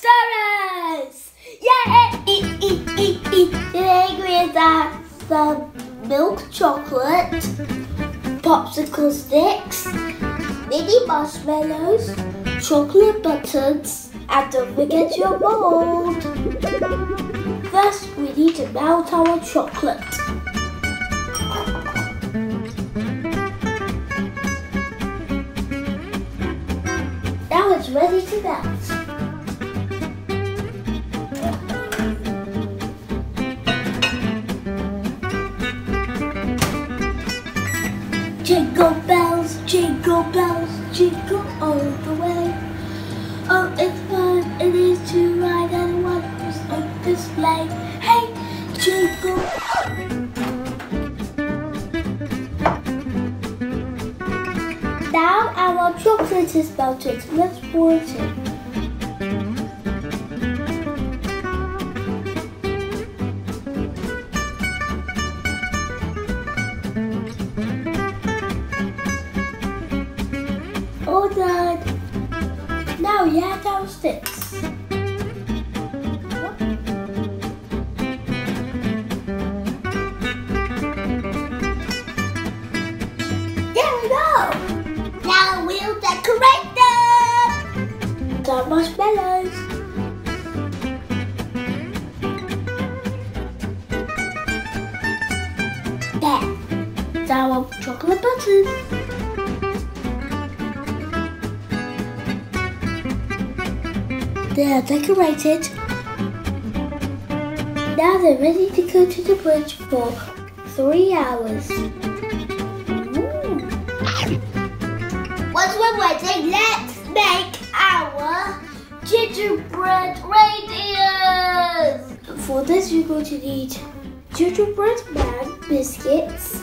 chocolate! Yay! The ingredients are some milk chocolate, popsicle sticks, mini marshmallows, chocolate buttons, and don't forget your mold. First, we need to melt our chocolate. Now it's ready to melt. Jingle all the way. Oh, it's fun it is to ride on one of display. Hey, jingle. Now our chocolate is melted. Let's pour it in. Done. Now you add our sticks. There we go. Now we'll decorate them. Some marshmallows. There. It's our chocolate buttons. They are decorated. Now they're ready to go to the bridge for three hours. Once we're ready, let's make our gingerbread reindeers. For this, you're going to need gingerbread man biscuits,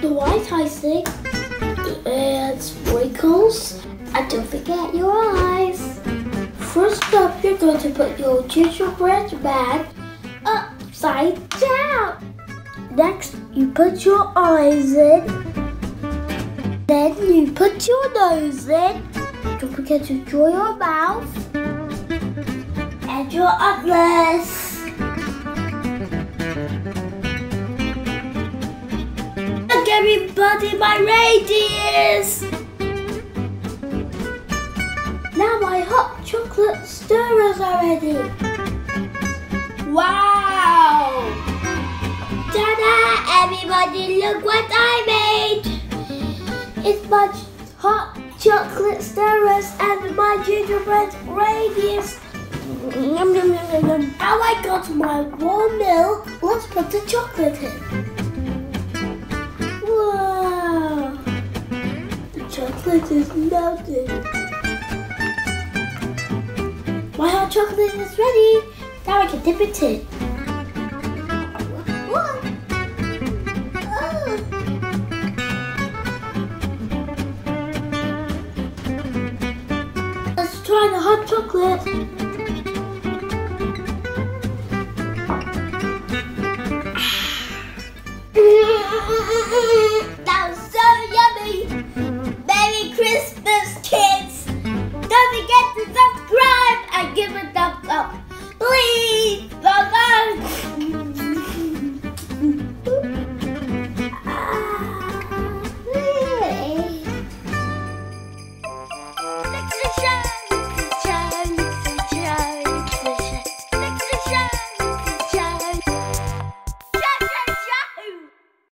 the white icing, and sprinkles, and don't forget your eyes. First up, you're going to put your gingerbread man upside down. Next, you put your eyes in. Then you put your nose in. Don't forget to draw your mouth and your antlers. Look everybody, my reindeers! Chocolate stirrers are ready. Wow! Ta-da! Everybody look what I made! It's my hot chocolate stirrers and my gingerbread reindeers. Yum, yum, yum, yum. Now I got my warm milk. Let's put the chocolate in. Wow! The chocolate is melting. My hot chocolate is ready. Now I can dip it in. Let's try the hot chocolate.